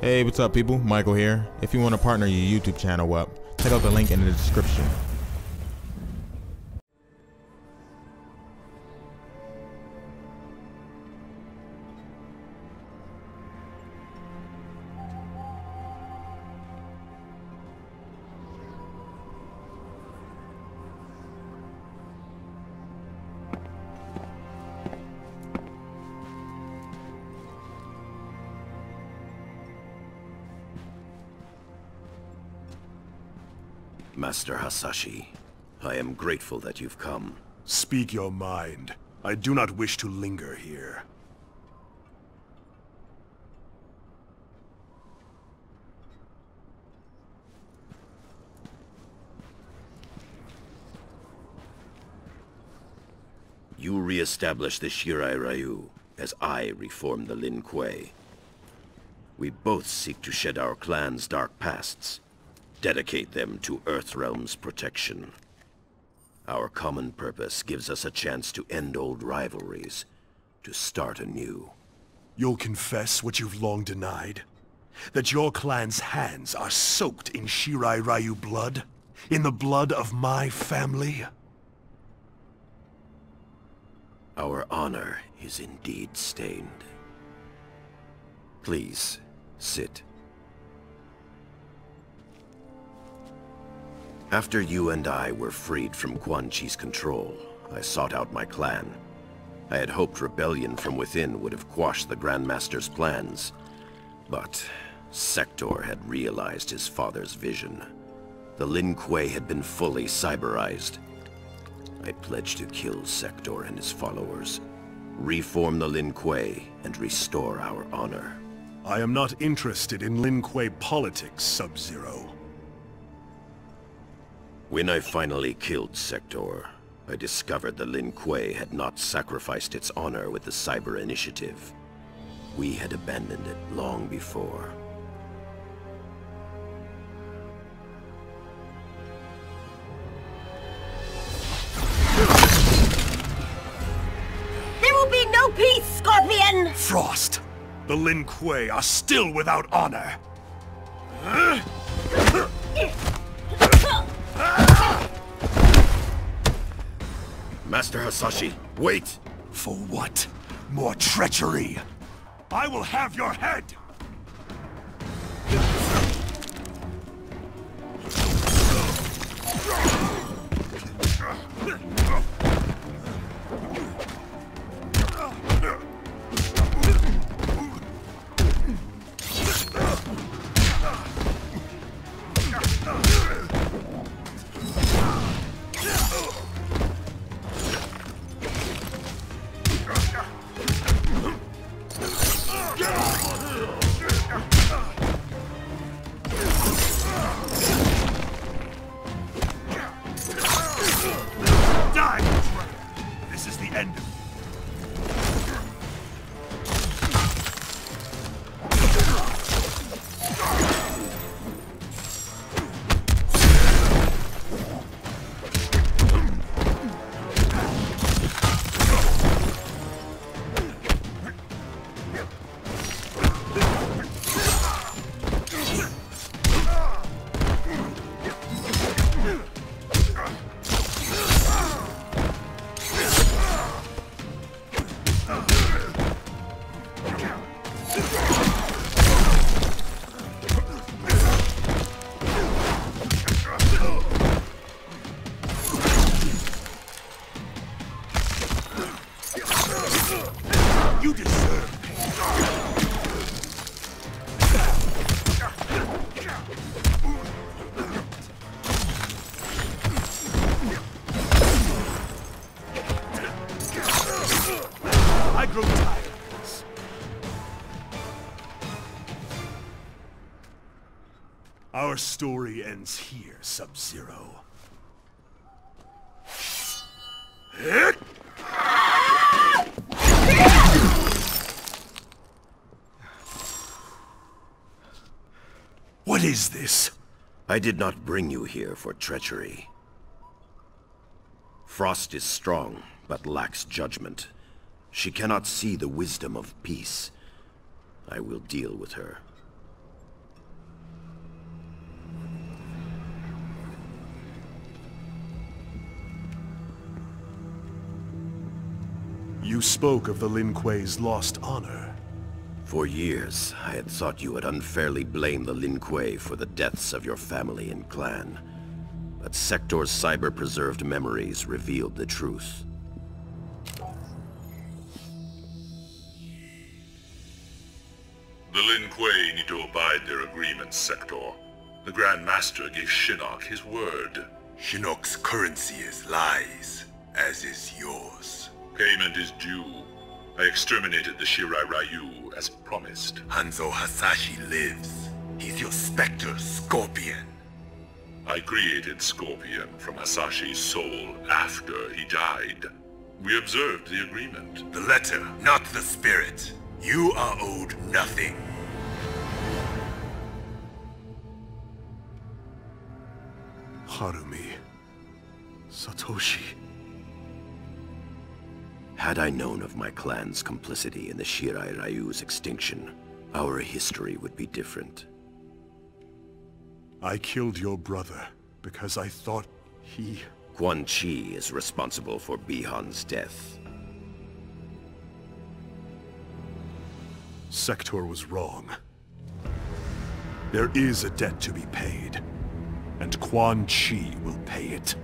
Hey, what's up, people? Michael here. If you want to partner your YouTube channel up, check out the link in the description. Master Hasashi, I am grateful that you've come. Speak your mind. I do not wish to linger here. You re-establish the Shirai Ryu, as I reform the Lin Kuei. We both seek to shed our clan's dark pasts, dedicate them to Earthrealm's protection. Our common purpose gives us a chance to end old rivalries, to start anew. You'll confess what you've long denied? That your clan's hands are soaked in Shirai Ryu blood? In the blood of my family? Our honor is indeed stained. Please, sit. After you and I were freed from Quan Chi's control, I sought out my clan. I had hoped rebellion from within would have quashed the Grandmaster's plans. But Sector had realized his father's vision. The Lin Kuei had been fully cyberized. I pledged to kill Sector and his followers, reform the Lin Kuei, and restore our honor. I am not interested in Lin Kuei politics, Sub-Zero. When I finally killed Sector, I discovered the Lin Kuei had not sacrificed its honor with the Cyber Initiative. We had abandoned it long before. There will be no peace, Scorpion! Frost! The Lin Kuei are still without honor! Master Hasashi, wait! For what? More treachery! I will have your head! End. of Our story ends here, Sub-Zero. is this? I did not bring you here for treachery. Frost is strong, but lacks judgment. She cannot see the wisdom of peace. I will deal with her. You spoke of the Lin Kuei's lost honor. For years, I had thought you had unfairly blamed the Lin Kuei for the deaths of your family and clan. But Sector's cyber-preserved memories revealed the truth. The Lin Kuei need to abide their agreements, Sector. The Grand Master gave Shinnok his word. Shinnok's currency is lies, as is yours. Payment is due. I exterminated the Shirai Ryu as promised. Hanzo Hasashi lives. He's your Spectre Scorpion. I created Scorpion from Hasashi's soul after he died. We observed the agreement. The letter, not the spirit. You are owed nothing. Harumi. Satoshi. Had I known of my clan's complicity in the Shirai Ryu's extinction, our history would be different. I killed your brother because I thought he... Quan Chi is responsible for Bi-Han's death. Sector was wrong. There is a debt to be paid, and Quan Chi will pay it.